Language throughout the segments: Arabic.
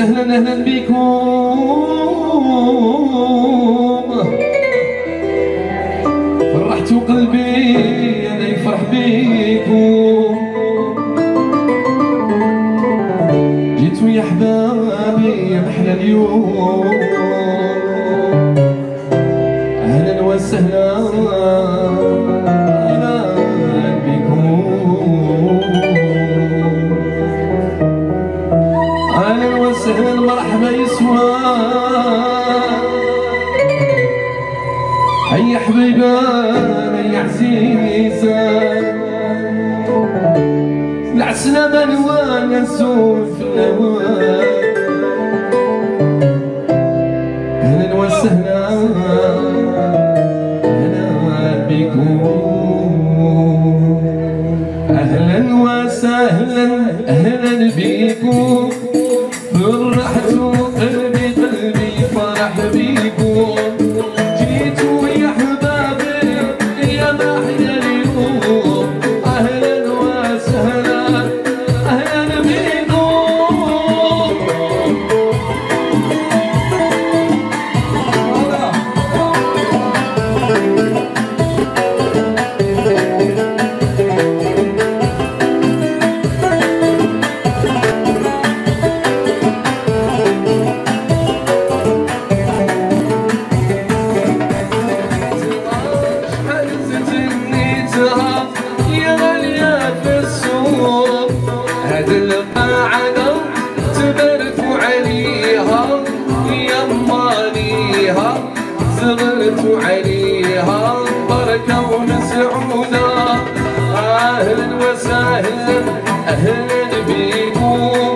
أهلا أهلا بكم. فرحتوا قلبي أنا يفرح بكم. جيتوا يا حبابي يا محلى اليوم. أهلا وسهلا. نسوف نواه أهلا وسهلا أهلا وسهلا أهلا بكم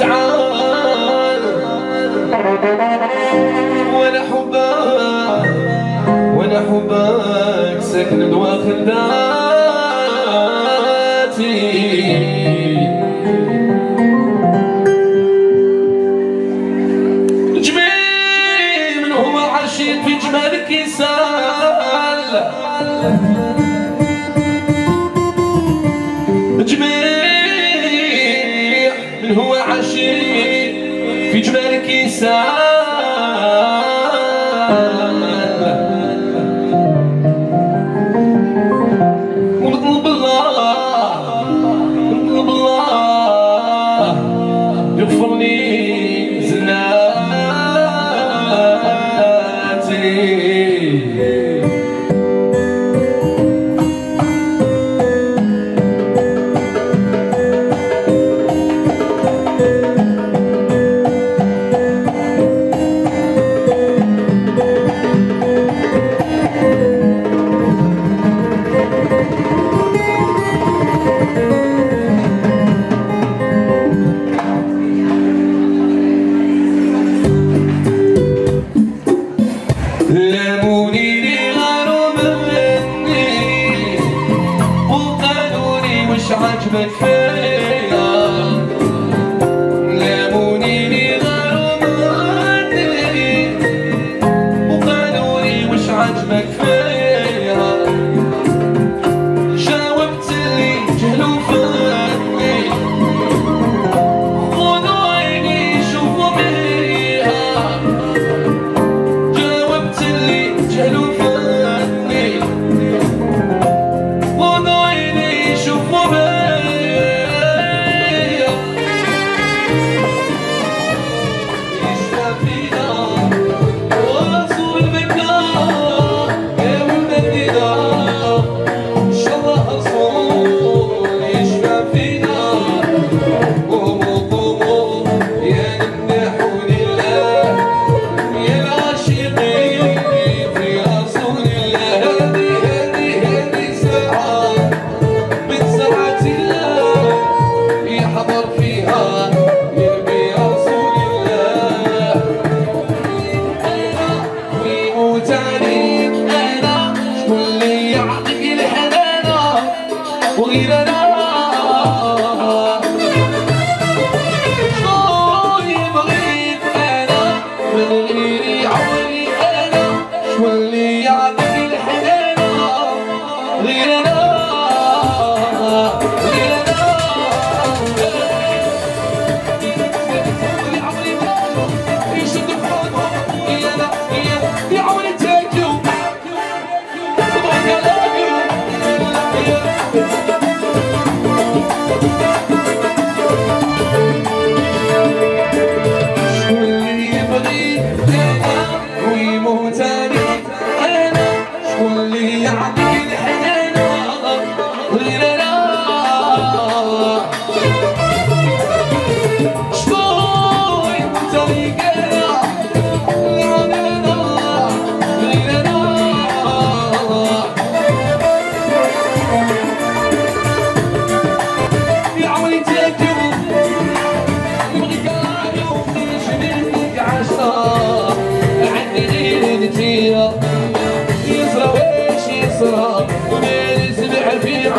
وجعان ولا حبك ولا حبك ساكن دواخل ذاتي جميل من هو عشيق في جمالك يسال hoje Fitbury que sabe Eu falei woman.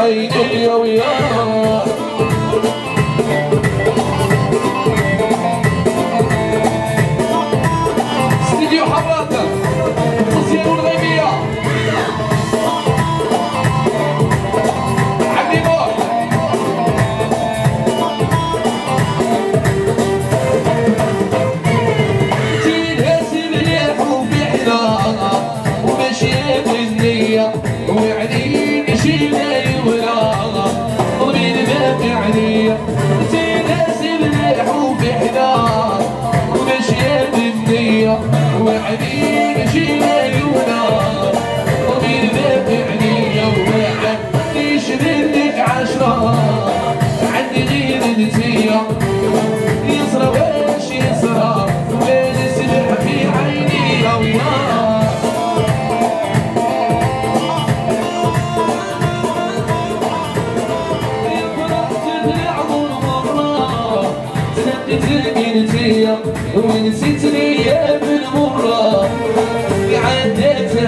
I took you, we are.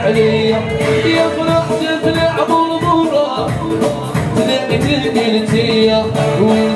عليا يا فرح تفلع بربورة تلعب النيلتية وين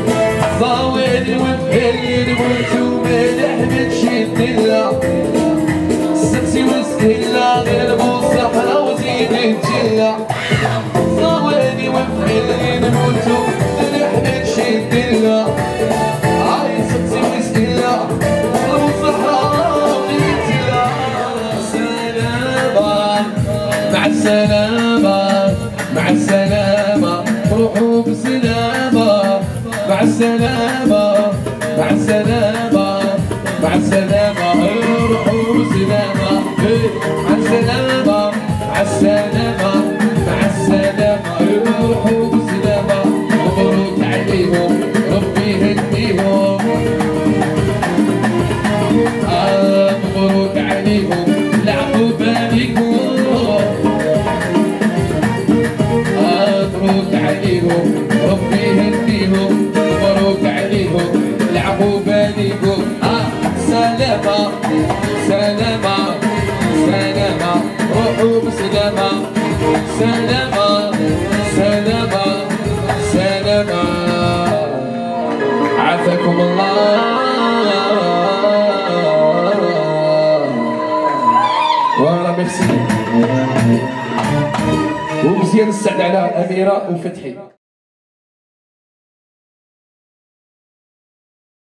صاوين وفهين موتو ملح بتشد الله السكسي وسهلة غير بوصحة وزيد الجلة صاوين وفهين موتو ملح بتشد هاي سكسي وسهلة ربي يهديهم آه مبروك عليهم لعبوا بالكم مبروك عليهم ربي يهديهم مبروك عليهم لعبوا باليكم آه سلامة سلامة سلامة روحوا بسلامة سلامة سلامة عافاكم الله. فوالا ميرسي ومزيان السعد على أميرة وفتحي.